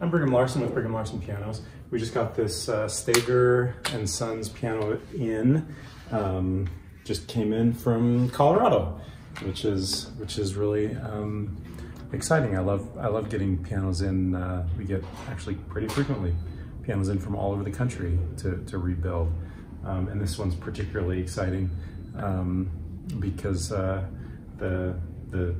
I'm Brigham Larson with Brigham Larson Pianos. We just got this uh, Steger and Sons piano in. Um, just came in from Colorado, which is which is really um, exciting. I love I love getting pianos in. Uh, we get actually pretty frequently pianos in from all over the country to to rebuild, um, and this one's particularly exciting um, because uh, the the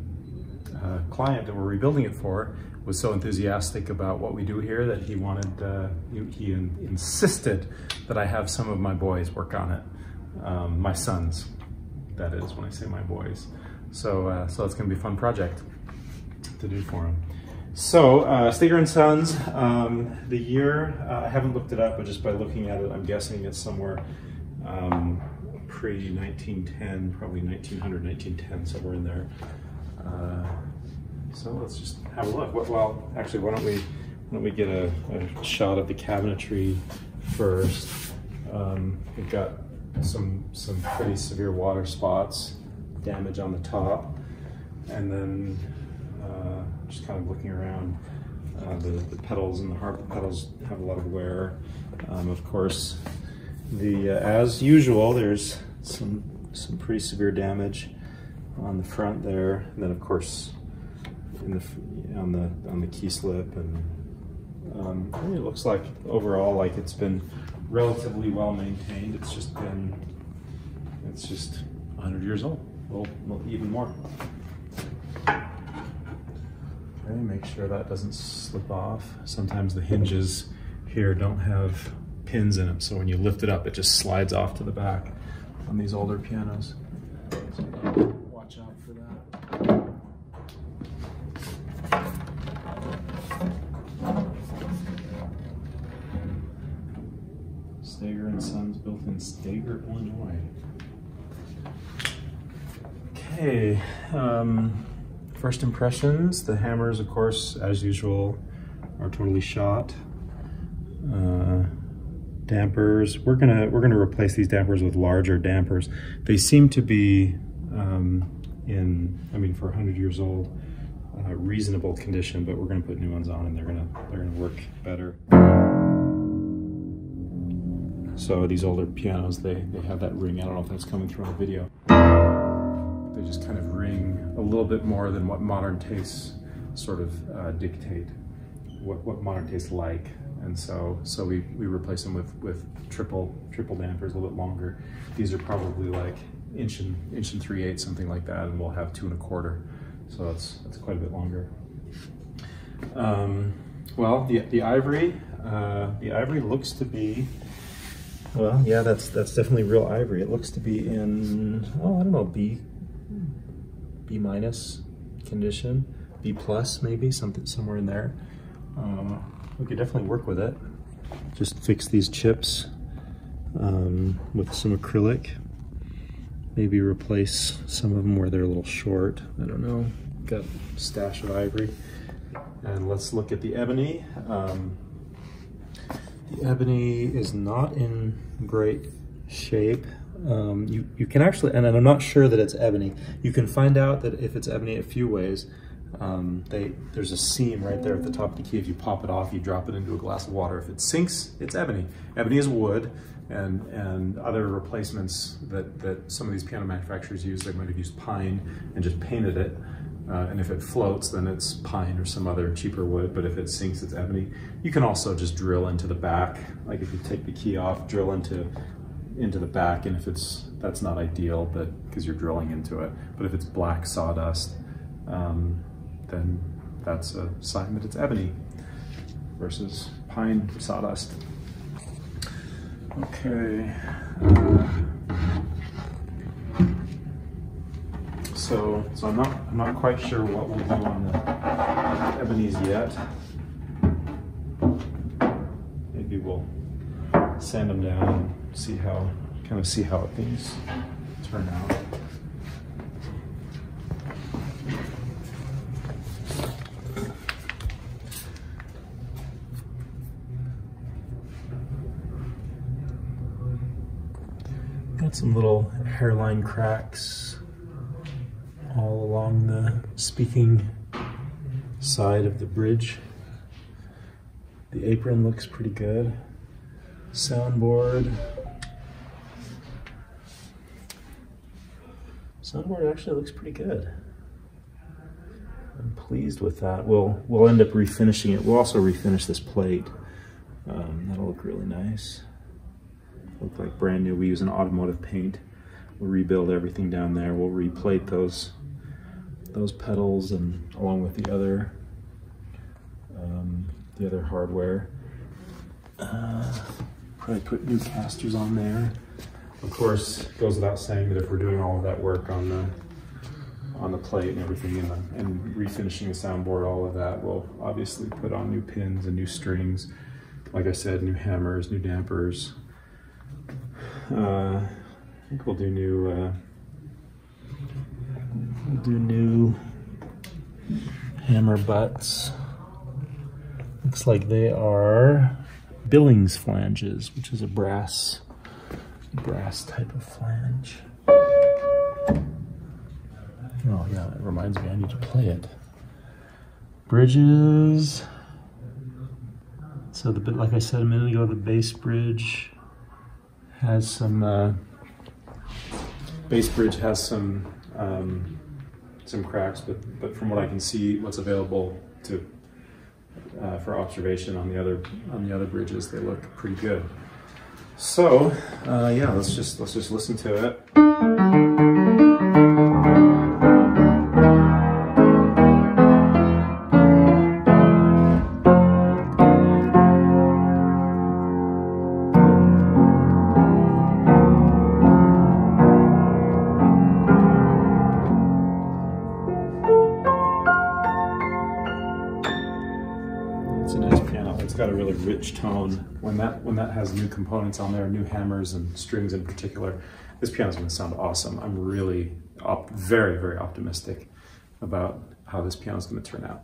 uh, client that we're rebuilding it for was so enthusiastic about what we do here that he wanted, uh, he, in, insisted that I have some of my boys work on it. Um, my sons, that is when I say my boys. So, uh, so it's gonna be a fun project to do for him. So, uh, Steger and Sons, um, the year, uh, I haven't looked it up, but just by looking at it, I'm guessing it's somewhere um, pre-1910, probably 1900, 1910, somewhere in there. Uh, so let's just have a look. Well, actually, why don't we why don't we get a, a shot of the cabinetry first? Um, we've got some some pretty severe water spots, damage on the top, and then uh, just kind of looking around. Uh, the, the pedals and the harp pedals have a lot of wear. Um, of course, the uh, as usual, there's some some pretty severe damage on the front there. And then of course in the on the on the key slip and um, it looks like overall like it's been relatively well maintained. It's just been it's just 100 years old, well, well even more. Okay, make sure that doesn't slip off. Sometimes the hinges here don't have pins in them, so when you lift it up, it just slides off to the back on these older pianos. Out for that. Steger and Sons built in Steger, Illinois. Okay, um, first impressions. The hammers, of course, as usual, are totally shot. Uh, dampers. We're gonna we're gonna replace these dampers with larger dampers. They seem to be um, in, I mean, for 100 years old, uh, reasonable condition, but we're gonna put new ones on and they're gonna they're gonna work better. So these older pianos, they they have that ring. I don't know if that's coming through on the video. They just kind of ring a little bit more than what modern tastes sort of uh, dictate, what what modern tastes like and so so we, we replace them with with triple triple dampers a little bit longer. These are probably like inch and inch and three eighths, something like that, and we'll have two and a quarter. So that's that's quite a bit longer. Um, well, the the ivory uh, the ivory looks to be well, yeah, that's that's definitely real ivory. It looks to be in oh I don't know B B minus condition, B plus maybe something somewhere in there. Uh, we could definitely work with it. Just fix these chips um, with some acrylic. Maybe replace some of them where they're a little short. I don't know. Got stash of ivory. And let's look at the ebony. Um, the ebony is not in great shape. Um, you, you can actually, and I'm not sure that it's ebony. You can find out that if it's ebony a few ways. Um, they, there's a seam right there at the top of the key. If you pop it off, you drop it into a glass of water. If it sinks, it's ebony. Ebony is wood and, and other replacements that, that some of these piano manufacturers use, they might have used pine and just painted it. Uh, and if it floats, then it's pine or some other cheaper wood, but if it sinks, it's ebony. You can also just drill into the back. Like if you take the key off, drill into into the back, and if it's, that's not ideal, but because you're drilling into it. But if it's black sawdust, um, then that's a sign that it's ebony versus pine sawdust. Okay. Uh, so, so I'm not, I'm not quite sure what we'll do on the ebonies yet. Maybe we'll sand them down and see how, kind of see how things turn out. Some little hairline cracks all along the speaking side of the bridge. The apron looks pretty good. Soundboard. Soundboard actually looks pretty good. I'm pleased with that. We'll we'll end up refinishing it. We'll also refinish this plate. Um, that'll look really nice. Look like brand new. We use an automotive paint. We'll rebuild everything down there. We'll replate those those pedals and along with the other um, the other hardware. Uh, probably put new casters on there. Of course, goes without saying that if we're doing all of that work on the on the plate and everything and, the, and refinishing the soundboard, all of that, we'll obviously put on new pins and new strings. Like I said, new hammers, new dampers. Uh, I think we'll do new, uh, we'll do new hammer butts. Looks like they are Billings flanges, which is a brass, brass type of flange. Oh yeah, that reminds me I need to play it. Bridges. So the bit, like I said a minute ago, the bass bridge has some, uh, bass bridge has some, um, some cracks, but, but from what I can see, what's available to, uh, for observation on the other, on the other bridges, they look pretty good. So, uh, yeah, let's just, let's just listen to it. Really rich tone. When that when that has new components on there, new hammers and strings in particular, this piano is going to sound awesome. I'm really very very optimistic about how this piano is going to turn out.